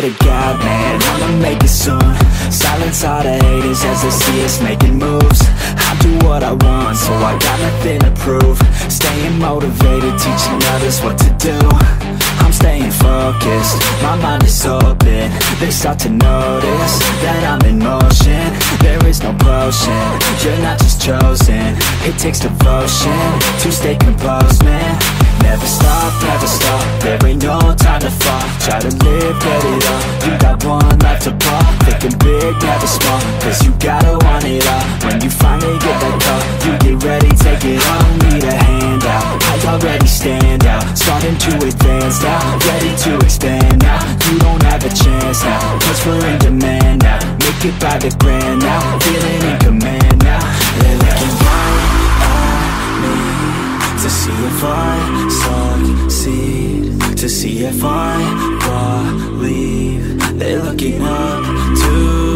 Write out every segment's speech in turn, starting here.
to God, man, I'ma make it soon. Silence all the haters as they see us making moves. I do what I want, so I got nothing to prove. Staying motivated, teaching others what to do I'm staying focused, my mind is open. They start to notice that I'm in motion. There is no potion, you're not just chosen. It takes devotion to stay composed, man. Never stop, never stop, there ain't no time to fall. Try to live, get it up, you got one life to pop Thinking big, never small, cause you gotta want it all. When you finally get that call, you get ready, take it on. Need a handout, I already stand out. Starting to now, ready to expand now. You don't have a chance now, cause we're in demand now. Make it by the grand now, feeling in command now. They're looking right at me to see if I succeed. To see if I believe. They're looking up to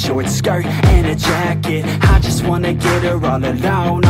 short skirt and a jacket. I just wanna get her all alone. on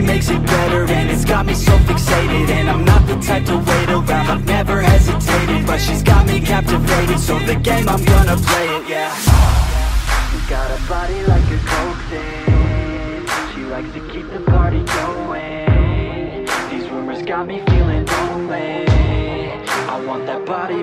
makes it better and it's got me so fixated. And I'm not the type to wait around, I've never hesitated But she's got me captivated, so the game I'm gonna play it, yeah. She Got a body like a coke thing. She likes to keep the party going. These rumors got me feeling lonely. I want that body,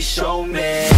show me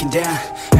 breaking down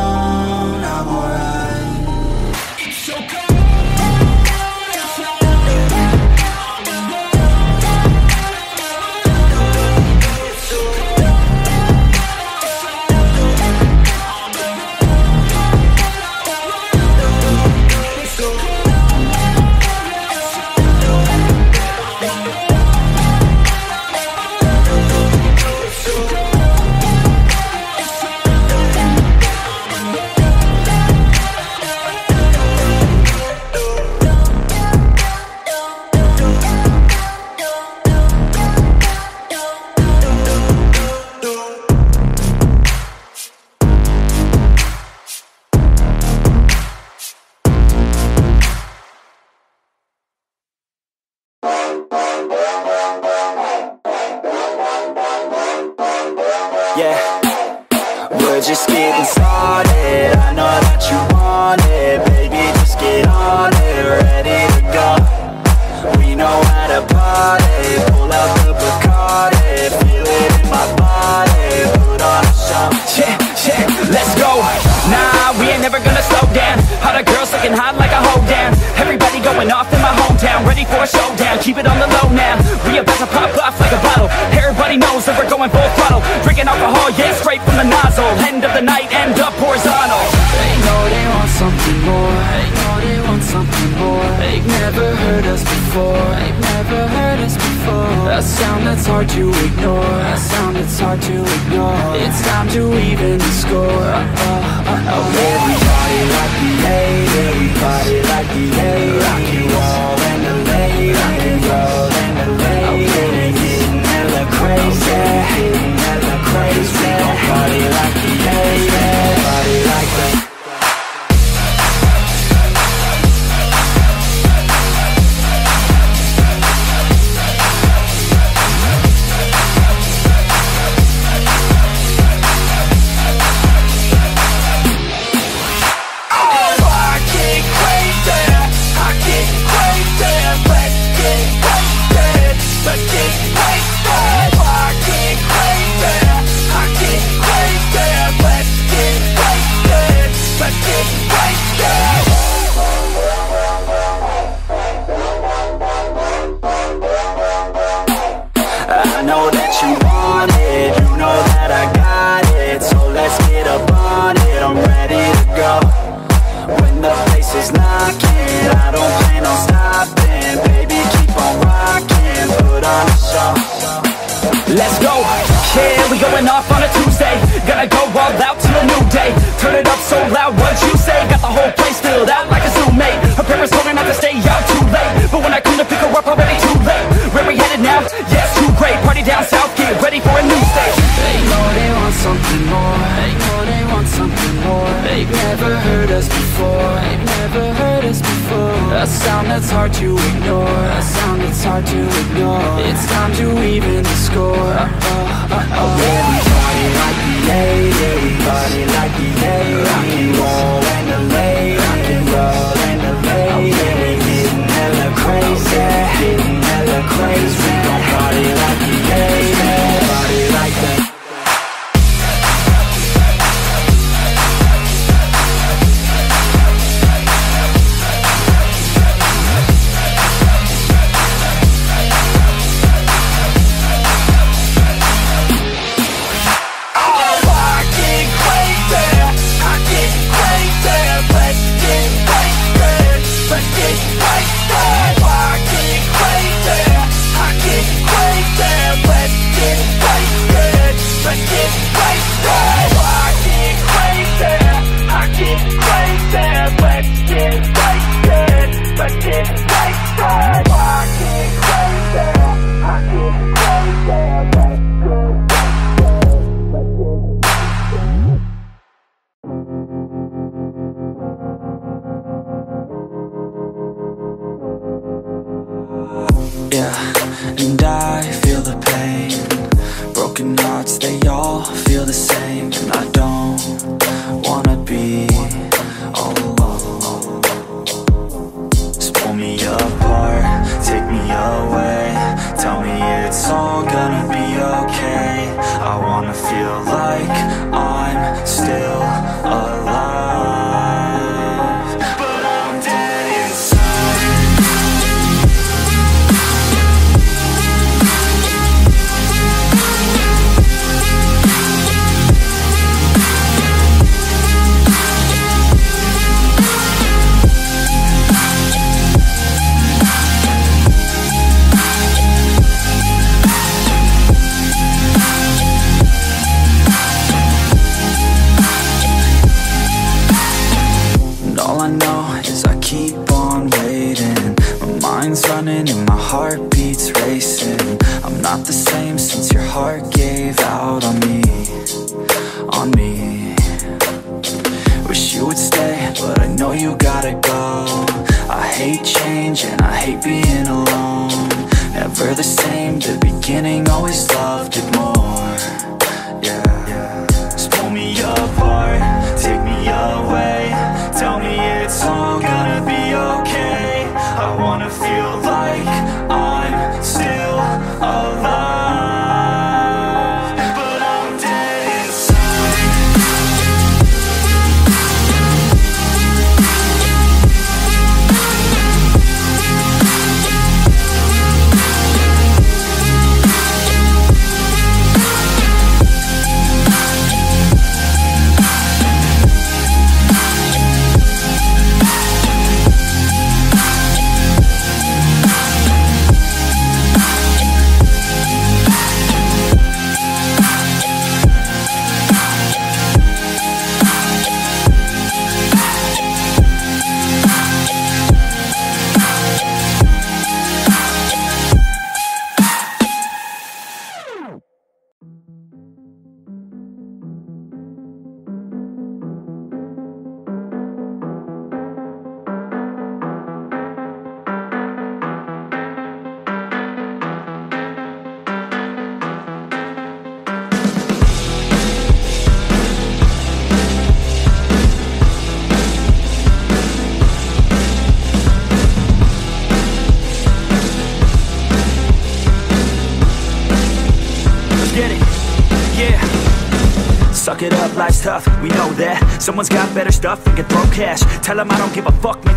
Stuff and can throw cash. Tell them I don't give a fuck, make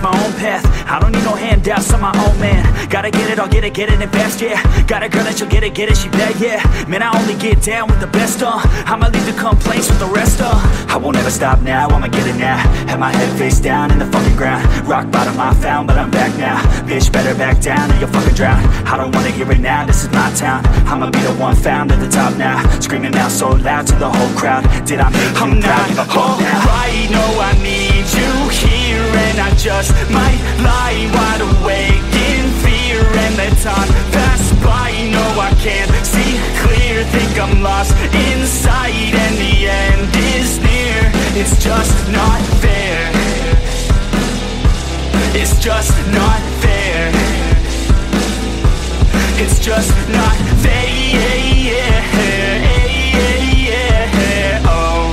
Gotta get it, I'll get it, get it and fast, yeah. Got a girl that she'll get it, get it, she bad, yeah. Man, I only get down with the best, uh. I'ma leave the complaints with the rest, uh. I won't ever stop now, I'ma get it now. Have my head face down in the fucking ground. Rock bottom I found, but I'm back now. Bitch, better back down or you'll fucking drown. I don't wanna hear it now, this is my town. I'ma be the one found at the top now. Screaming out so loud to the whole crowd. Did I make I'm you proud? Give a not fuck now. alright, no I need you here And I just might lie wide awake fear And let time pass by, no I can't see clear. Think I'm lost inside and the end is near. It's just not fair. It's just not fair. It's just not fair. Oh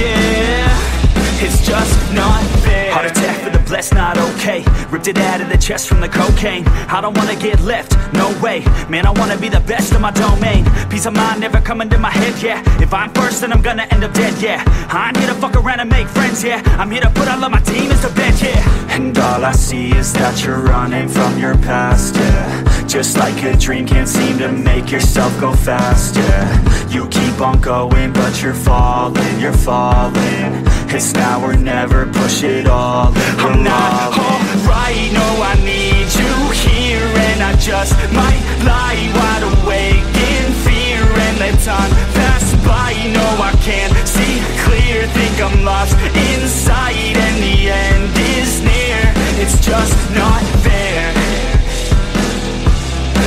yeah. It's just not fair. Heart attack blessed, not okay. Ripped it out of the chest from the cocaine. I don't wanna get left, no way. Man, I wanna be the best in my domain. Peace of mind never coming to my head, yeah. If I'm first, then I'm gonna end up dead, yeah. I ain't here to fuck around and make friends, yeah. I'm here to put all of my demons to bed, yeah. And all I see is that you're running from your past, yeah. Just like a dream, can't seem to make yourself go fast, yeah. You keep on going, but you're falling, you're falling It's now or never, push it all I'm not alright, no I need you here And I just might lie wide awake in fear And let time pass by, no I can't see clear Think I'm lost inside and the end is near. It's just not fair.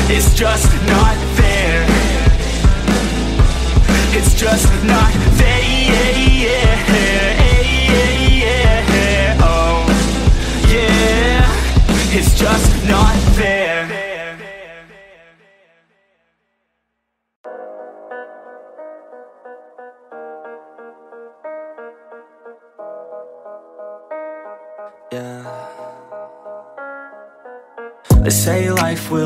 It's just not fair. It's just not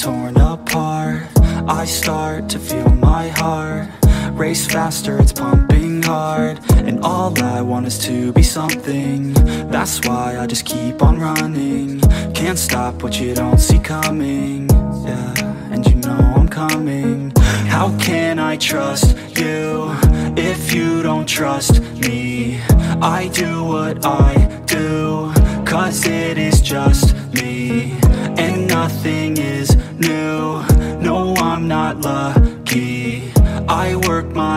torn apart. I start to feel my heart Race faster, it's pumping hard. And all I want is to be something. That's why I just keep on running. Can't stop what you don't see coming. Yeah, and you know I'm coming. How can I trust you If you don't trust me? I do what I do Cause it is just me. And nothing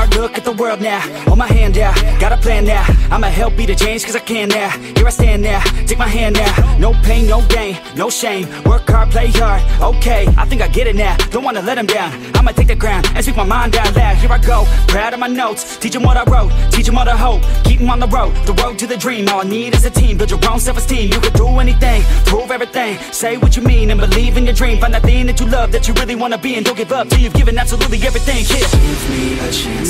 hard look at the world now. Hold my hand out, got a plan now. I'ma help be the change cause I can now. Here I stand now, take my hand now. No pain, no gain, no shame. Work hard, play hard, okay. I think I get it now, don't wanna let them down. I'ma take the ground and speak my mind out loud. Here I go, proud of my notes Teach them what I wrote, teach them all the hope. Keep them on the road, the road to the dream. All I need is a team, build your own self-esteem. You can do anything, prove everything. Say what you mean and believe in your dream. Find that thing that you love, that you really wanna be And don't give up till you've given absolutely everything. Yeah. Give me a chance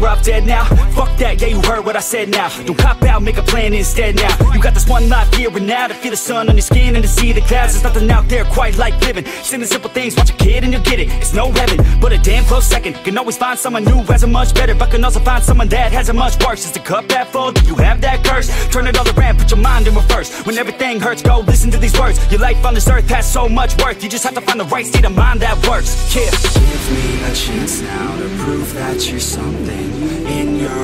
better off dead now that, yeah you heard what I said now. Don't cop out, make a plan instead now. You got this one life here and now To feel the sun on your skin and to see the clouds. There's nothing out there quite like living. Sing the simple things, watch a kid and you'll get it. It's no heaven, but a damn close second. Can always find someone new has it much better But can also find someone that has it much worse. Is the cup that full? Do you have that curse? Turn it all around, put your mind in reverse. When everything hurts, go listen to these words. Your life on this earth has so much worth. You just have to find the right state of mind that works. Yeah. Give me a chance now to prove that you're something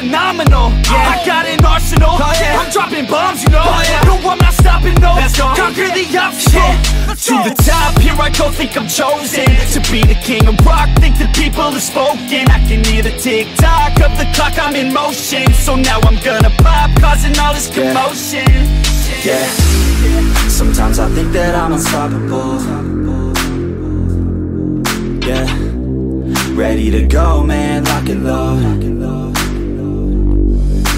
phenomenal. I got an arsenal, oh, yeah. I'm dropping bombs, you know. No, I'm not stopping, no. Conquer the obstacle. To the top, here I go, think I'm chosen To be the king of rock, think the people have spoken. I can hear the tick-tock of the clock, I'm in motion. So now I'm gonna pop, causing all this Yeah. commotion. Yeah. Sometimes I think that I'm unstoppable. Yeah. Ready to go, man, lock and load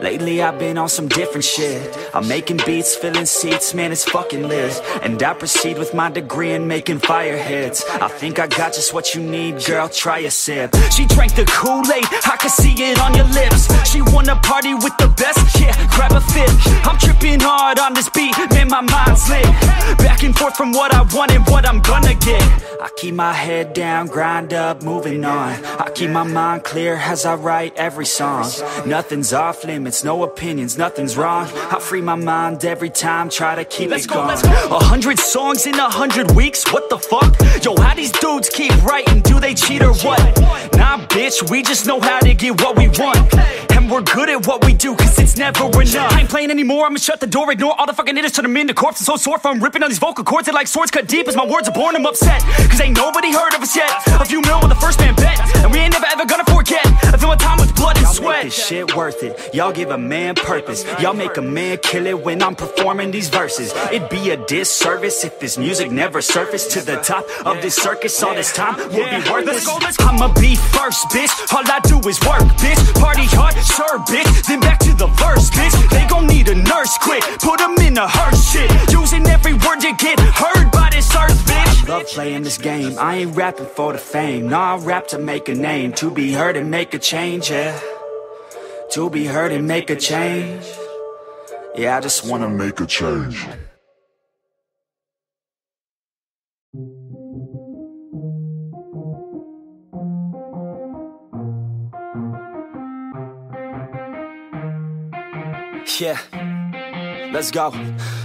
Lately I've been on some different shit. I'm making beats, filling seats, man it's fucking lit. And I proceed with my degree in making fire hits. I think I got just what you need, girl, try a sip. She drank the Kool-Aid, I can see it on your lips. She wanna party with the best, yeah, grab a fit. I'm tripping hard on this beat, man my mind's lit. Back and forth from what I want and what I'm gonna get. I keep my head down, grind up, moving on. I keep my mind clear as I write every song. Nothing's off limits, no opinions, nothing's wrong I free my mind every time, try to keep Let's it go, going. A hundred songs in a hundred weeks, what the fuck? Yo, how these dudes keep writing, do they cheat or what? Nah, bitch, we just know how to get what we want we're good at what we do, cause it's never enough. I ain't playing anymore, I'ma shut the door, ignore all the fucking haters, turn them into corpses. So sore from ripping on these vocal cords, they like swords cut deep As my words are born, I'm upset, cause ain't nobody heard of us yet. A few mil with the first man bet, and we ain't never ever gonna forget. I fill my time with blood and sweat. this shit worth it, y'all give a man purpose. Y'all make a man kill it when I'm performing these verses. It'd be a disservice if this music never surfaced To the top of this circus, all this time. Would be worthless. I'ma be first, bitch, all I do is work, bitch. Party hard, sure, bitch, then back to the verse, bitch. They gon' need a nurse quick, put them in a hearse shit. Using every word to get heard by this earth, bitch. Love playing this game, I ain't rapping for the fame. Nah, I rap to make a name, to be heard and make a change, yeah. To be heard and make a change. Yeah, I just wanna make a change. Yeah, let's go.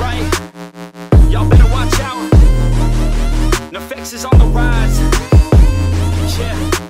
right. Y'all better watch out. NEFFEX is on the rise. Yeah.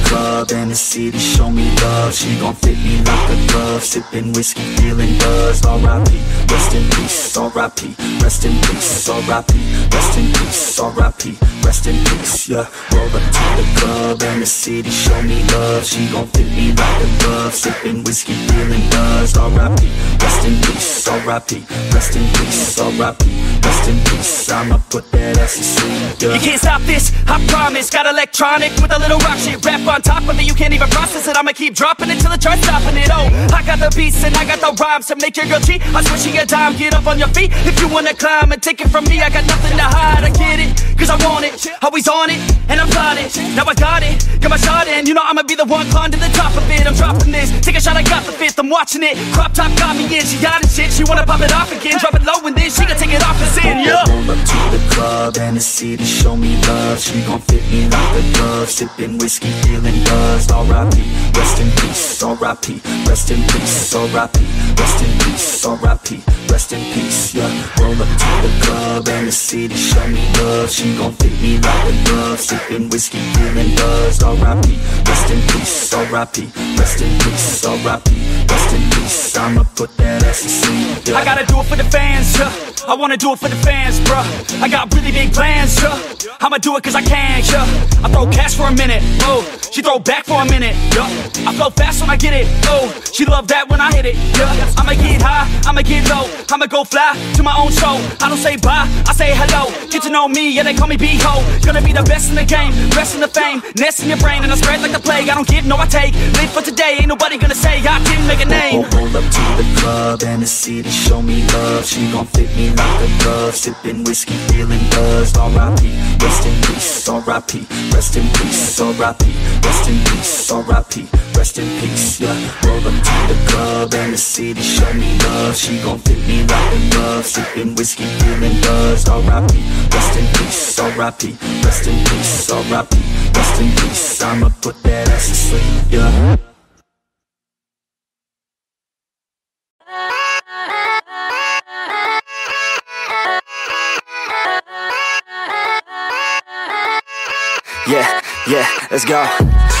club and the city show me love She gon' fit me like a glove Sipping whiskey, feeling buzzed R.I.P. Rest in peace, R.I.P. Rest in peace, R.I.P. Rest in peace, R.I.P. Rest in peace, yeah Roll up to the club and the city show me love She gon' fit me like a glove Sipping whiskey, feeling buzzed R.I.P. Rest in peace, R.I.P. Rest in peace, R.I.P. Rest in peace, I'ma put that ass to sleep, You can't stop this, I promise Got electronic with a little rock shit Rap on top it, you can't even process it. I'ma keep dropping it till it starts stopping it. Oh, I got the beats and I got the rhymes To make your girl cheat, I switch you a dime Get up on your feet. If you wanna climb And take it from me, I got nothing to hide. I get it, cause I want it. Always on it, and I'm plotting Now I got it, got my shot in. You know I'ma be the one climb to the top of it. I'm dropping this, take a shot, I got the fifth. I'm watching it, crop top got me in. She got it shit, she wanna pop it off again. Drop it low and then she gon' take it off. And sin, yeah. Roll up to the club and the city show me love. She gon' fit me like a glove. Sipping whiskey, feeling buzzed R.I.P. Rest in peace, R.I.P. Rest in peace, R.I.P. Rest in peace, R.I.P. Rest in peace, yeah Roll up to the club and the city show me love She gon' fit me like a glove Sipping whiskey, feeling buzzed R.I.P. Rest in peace, R.I.P. Rest in peace, R.I.P. Rest in peace, I'ma put that ass to sleep, yeah I gotta do it for the fans, yeah. I wanna do it for the fans, bruh. I got really big plans, yeah. I'ma do it cause I can, yeah. I throw cash for a minute, oh. She throw back for a minute, yeah. I flow fast when I get it, oh. She love that when I hit it, yeah. I'ma get high, I'ma get low. I'ma go fly to my own show. I don't say bye, I say hello. Get to know me, yeah, they call me B-Ho. Gonna be the best in the game, rest in the fame. Nest in your brain and I spread like the plague. I don't give, no, I take. Live for today, ain't nobody gonna say I didn't make a name. Roll up to the club and the city show me love She gon' fit me like a glove Sipping whiskey, feeling buzzed R.I.P. Rest in peace, R.I.P. Rest in peace, R.I.P. Rest in peace, R.I.P. Rest in peace, yeah Roll up to the club and the city show me love She gon' fit me like a glove sippin' whiskey, feeling buzzed R.I.P. Rest in peace, R.I.P. Rest in peace, R.I.P. Rest in peace I'ma put that ass to sleep, yeah Yeah, yeah, let's go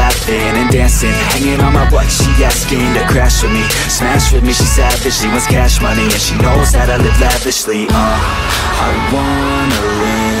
laughing and dancing Hanging on my butt, she asking to crash with me. Smash with me, she savage, she wants cash money And she knows that I live lavishly, uh. I wanna live,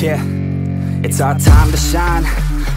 Yeah, it's our time to shine.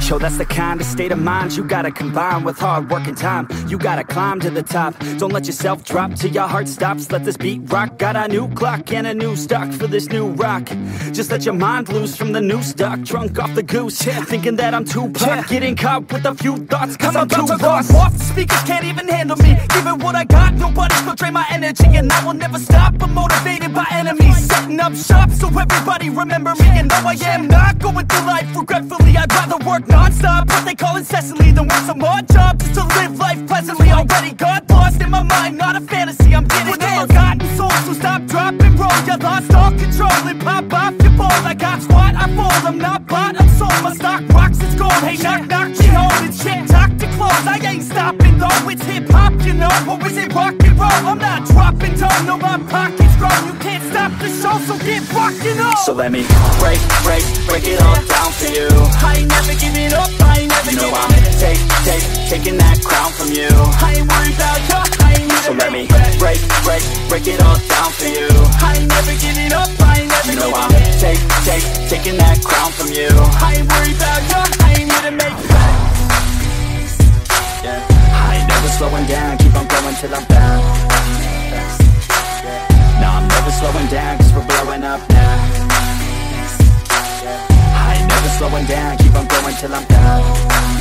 Show that's the kind of state of mind you gotta combine with hard work and time. You gotta climb to the top. Don't let yourself drop till your heart stops. Let this beat rock. Got a new clock and a new stock for this new rock. Just let your mind loose from the new stock. Drunk off the goose, yeah. thinking that I'm too pop. Getting caught with a few thoughts, cause I'm, about too to lost. off. The speakers can't even handle me. Giving what I got, nobody's gonna drain my energy, and I will never stop. I'm motivated by enemies, setting up shop so everybody remember me. And though I am not going through life regretfully, I'd rather work non-stop. What they call incessantly than work some odd job just to live life pleasantly. Already got lost in my mind, not a fantasy. I'm getting there. Forgotten soul, so stop, drop, and roll. You lost all control and pop off your ball. I got squat, I fall. I'm not bought, I'm sold. My stock rocks, it's gold. Hey, knock, knock, holding shit. Talk to close, I ain't stopping though. It's hip hop, you know, or is it rock and roll? I'm not dropping down, no, my pocket's strong. You can't stop the show, so get rockin' on. So let me break, break, break it all down for you. I ain't never giving up, I ain't never You know I'm take, take, taking that crown from you. I ain't worried about you, I ain't need So let me break, break, break it all down for you. I ain't never giving up, I ain't never You know I'm take, take, taking that crown from you. I ain't worried about you, I ain't need to make Yeah. I ain't never slowing down, keep on going till I'm down. No, I'm never slowing down, cause we're blowing up now. I ain't never slowing down, keep on going till I'm down.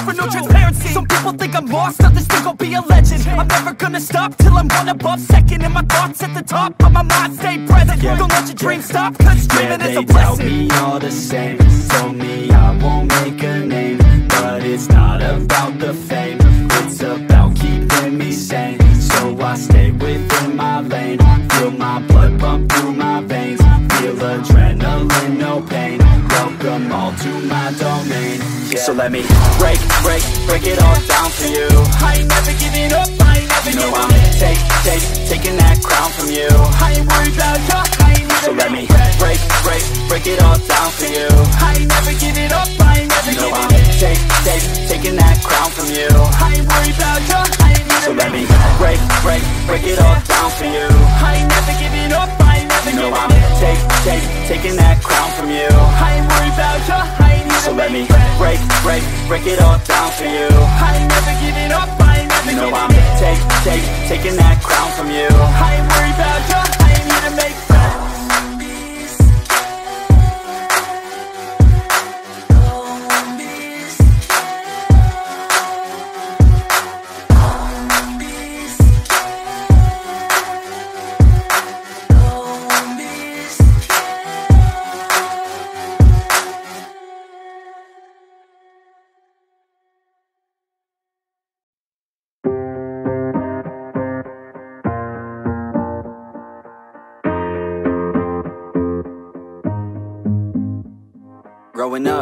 offer no transparency. Some people think I'm lost, others think I'll be a legend. I'm never gonna stop till I'm one above second. And my thoughts at the top, but my mind stay present. Don't let your dreams stop, cause Yeah, dreaming is they a blessing. me all the same. Told me I won't make a name But it's not about the fame So let me break, break, break it all down for you. I ain't never giving up, I ain't never no, giving I'm take, take, taking that crown from you. I ain't worried about ya, I ain't never So let me break, break, break it all down for you. I ain't never giving up, I ain't never no, giving I'm take, take, taking that crown from you. I ain't worried about ya, I ain't never So let me break, break, break it all down for you. I ain't never giving up, I ain't never no, giving I'm take, take, taking that crown from you. I ain't worried about ya, I ain't never So let me break, break, break it all down for you. I ain't never giving up, I ain't never no, I'm take, take, taking that crown from you. I ain't worried about ya, I ain't here to make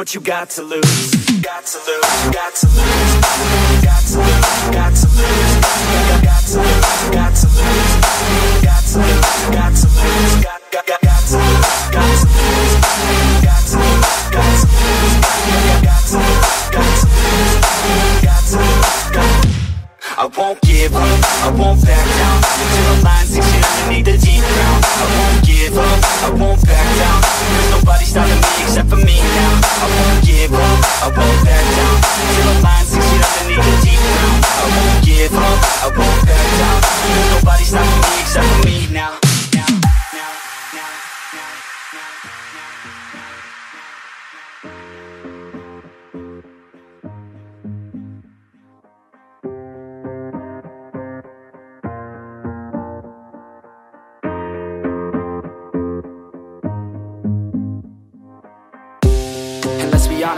what you got to lose. Got to lose, got to lose. Got to lose, got to lose. Got to lose, got to lose. Got to lose, got to lose. Got, got, got, got to lose, got to lose. Got to lose, got to lose. Got to lose, I won't give up, I won't back down. Till the line six feet underneath the deep ground. I won't give up, I won't back down. There's nobody stopping me except for me now. I won't give up, I won't back down. Till the line six feet underneath the deep ground. I won't give up, I won't back down. There's nobody stopping me except for me now,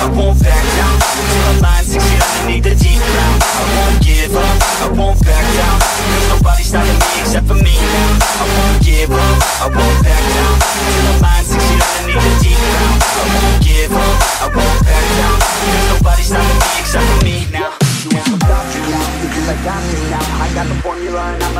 I won't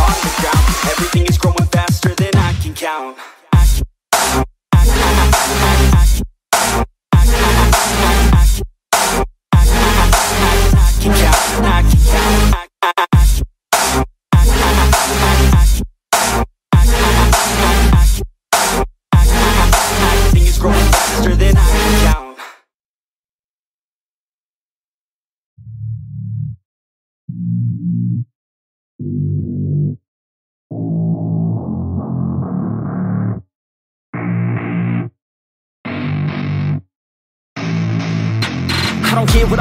on the ground Everything is growing faster than I can count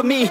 for me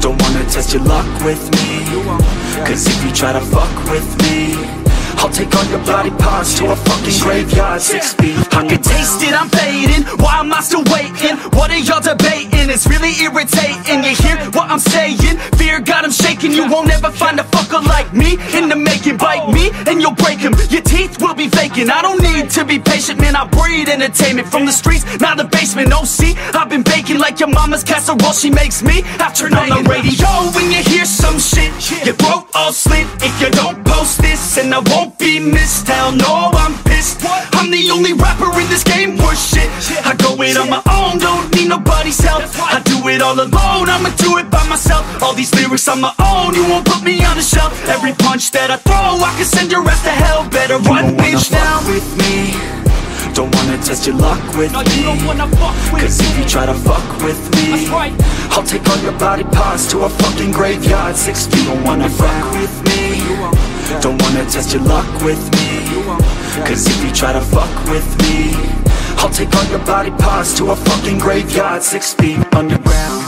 Don't wanna test your luck with me. Cause if you try to fuck with me take all your body parts to a fucking graveyard Six feet I can taste it, I'm fading. Why am I still waiting? What are y'all debating? It's really irritating. You hear what I'm saying? Fear got him shaking. You won't ever find a fucker like me in the making. Bite me and you'll break him. Your teeth will be vacant. I don't need to be patient, man. I breed entertainment from the streets, not the basement. Oh, see, I've been baking like your mama's casserole. She makes me after on the radio. When you hear some shit, your throat all slit. If you don't post this, and I won't be missed. Hell no, I'm pissed. I'm the only rapper in this game worth shit. I go it on my own, don't need nobody's help. I do it all alone, I'ma do it by myself. All these lyrics on my own, you won't put me on the shelf. Every punch that I throw, I can send your ass to hell. Better run, bitch, now. with me Don't wanna test your luck with No, me you don't wanna fuck with Cause if you try to fuck with me right. I'll take all your body parts to a fucking graveyard. Six feet, don't wanna fuck with me. Don't wanna test your luck with me. Cause if you try to fuck with me I'll take all your body parts to a fucking graveyard. Six feet underground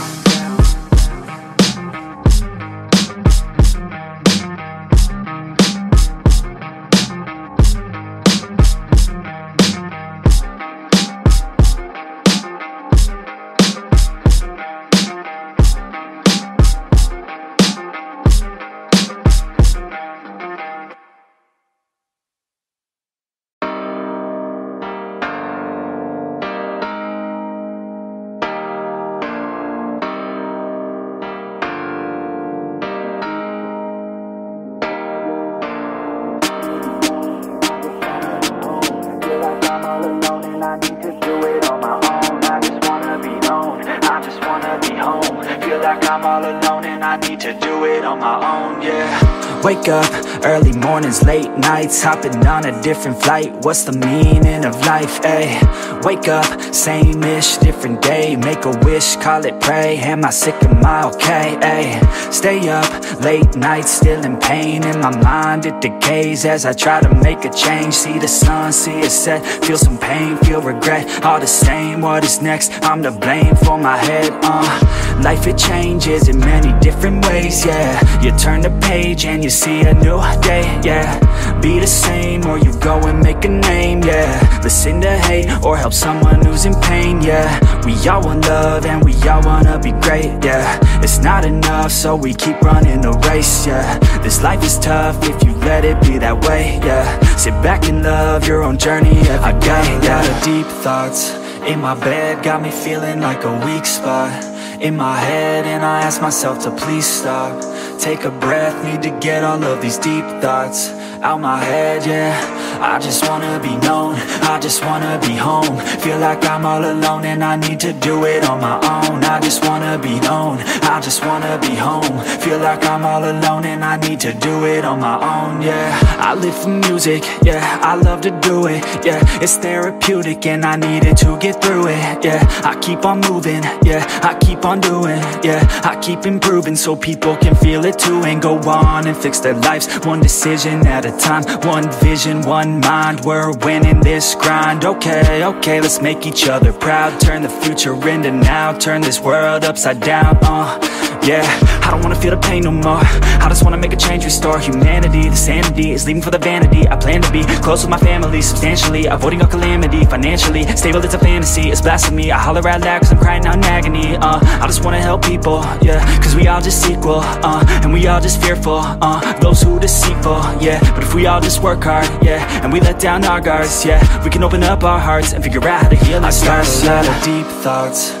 nights Hopping on a different flight What's the meaning of life, ayy? Wake up, same-ish, different day Make a wish, call it pray Am I sick, am I okay, ayy? Stay up, late nights, still in pain In my mind, it decays As I try to make a change See the sun, see it set Feel some pain, feel regret All the same, what is next? I'm to blame for my head, uh Life, it changes in many different ways, yeah You turn the page and you see a new day, yeah Be the same or you go and make a name, yeah Listen to hate or help someone who's in pain, yeah. We all want love and we all wanna be great, yeah. It's not enough so we keep running the race, yeah. This life is tough if you let it be that way, yeah. Sit back and love your own journey every day, I got a lot of deep thoughts in my bed, got me feeling like a weak spot in my head and I ask myself to please stop. Take a breath, need to get all of these deep thoughts out my head, yeah. I just wanna be known, I just wanna be home. Feel like I'm all alone and I need to do it on my own. I just wanna be known, I just wanna be home. Feel like I'm all alone and I need to do it on my own, yeah. I live for music, yeah, I love to do it, yeah. It's therapeutic and I need it to get through it, yeah. I keep on moving, yeah, I keep on doing, yeah. I keep improving so people can feel it too And go on and fix their lives, one decision at a time. One vision, one mind, we're winning this grind. Okay, okay, let's make each other proud. Turn the future into now, turn this world upside down, uh yeah, I don't wanna feel the pain no more. I just wanna make a change, restore humanity. The sanity is leaving for the vanity I plan to be. Close with my family substantially Avoiding all calamity financially. Stable, it's a fantasy, it's blasphemy. I holler out loud cause I'm crying out in agony uh, I just wanna help people, yeah Cause we all just equal, uh, and we all just fearful uh, Those who deceitful, yeah. But if we all just work hard, yeah And we let down our guards, yeah. We can open up our hearts and figure out how to heal our scars I a of deep thoughts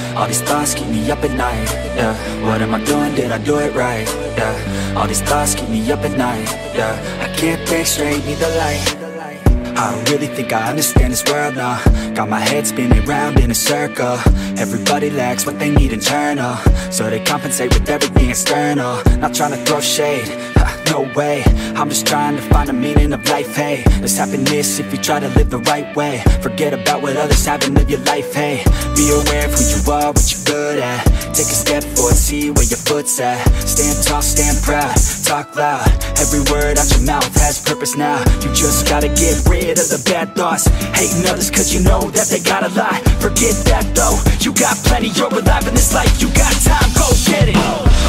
All these thoughts keep me up at night, yeah. What am I doing, did I do it right, yeah? All these thoughts keep me up at night, yeah. I can't think straight, need the light. I don't really think I understand this world now. Got my head spinning round in a circle. Everybody lacks what they need internal uh. So they compensate with everything external. Not trying to throw shade, ha, no way. I'm just trying to find the meaning of life, hey. There's happiness if you try to live the right way. Forget about what others have and live your life, hey. Be aware of who you are, what you're good at. Take a step forward, see where your foot's at. Stand tall, stand proud, talk loud. Every word out your mouth has purpose now. You just gotta get rid of the bad thoughts. Hating others cause you know that they gotta lie. Forget that though, you got plenty, you're alive in this life. You got time, go get it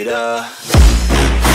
shit up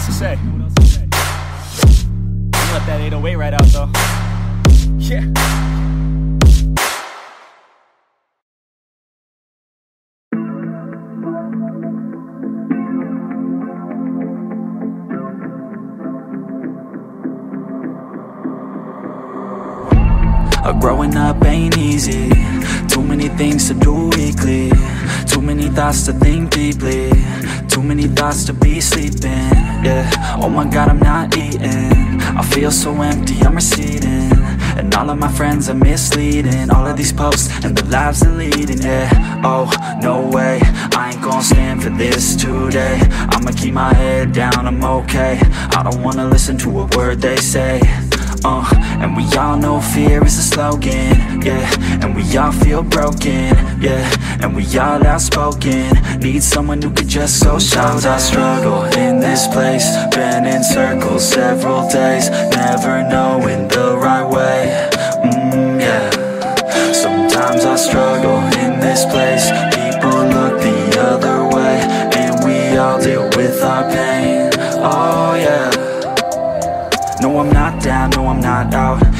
else to say? Let that 808 right out though. Yeah. Thoughts to think deeply. Too many thoughts to be sleeping. Yeah, oh my god I'm not eating. I feel so empty, I'm receding. And all of my friends are misleading. All of these posts and the lives they're leading. Yeah, oh, no way. I ain't gonna stand for this today. I'ma keep my head down, I'm okay. I don't wanna listen to a word they say uh, and we all know fear is a slogan, yeah. And we all feel broken, yeah. And we all outspoken. Need someone who could just go Sometimes I struggle in this place. Been in circles several days Never knowing the right way, mm, yeah. Sometimes I struggle in this place. People look the other way And we all deal with our pain, oh yeah down, no, I'm not out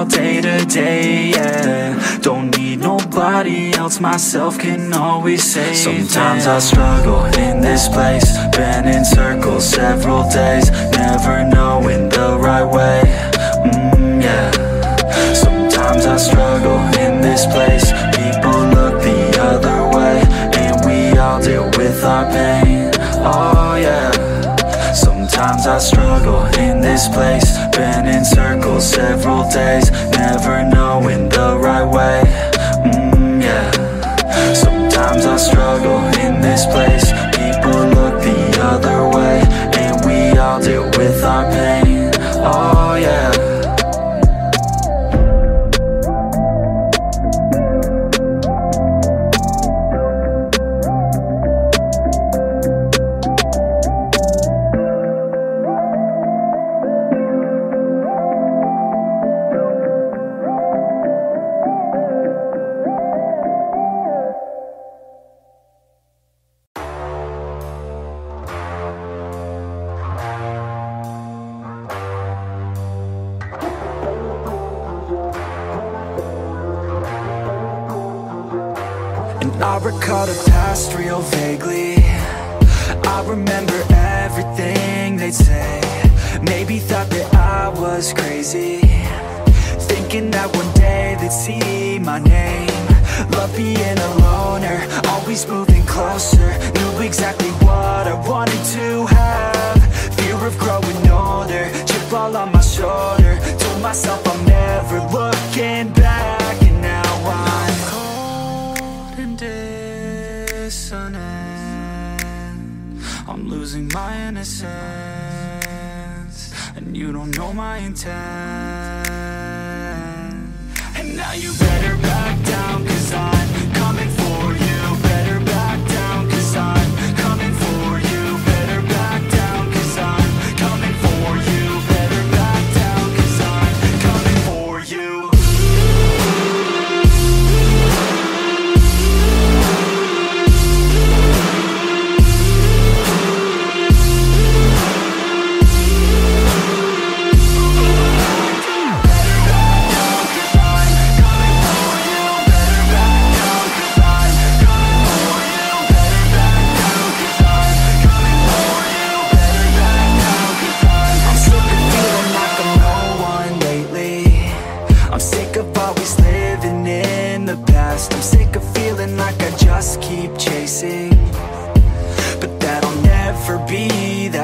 day to day, yeah. Don't need nobody else, myself can always save Sometimes I struggle in this place Been in circles several days Never knowing the right way, mm, yeah. Sometimes I struggle in this place People look the other way And we all deal with our pain, oh yeah Sometimes I struggle in this place. Been in circles several days Never knowing the right way, mm, yeah. Sometimes I struggle in this place. People look the other way And we all deal with our pain,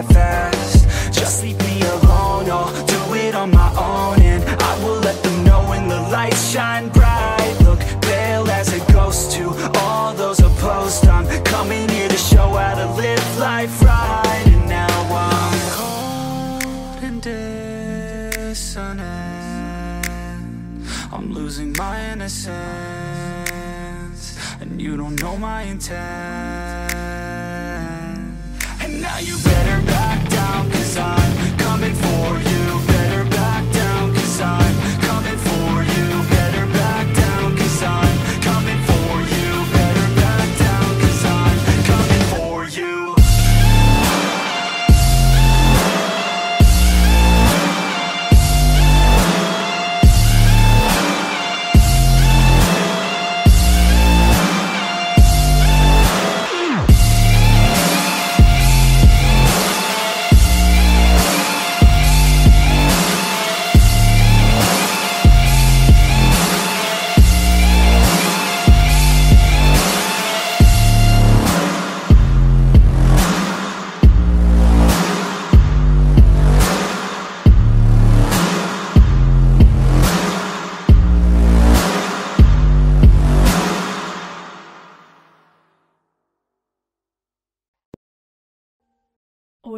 that fast. Just leave me alone, I'll do it on my own And I will let them know when the lights shine bright. Look pale as a ghost to all those opposed. I'm coming here to show how to live life right. And now I'm cold and dissonant I'm losing my innocence. And you don't know my intent. And now you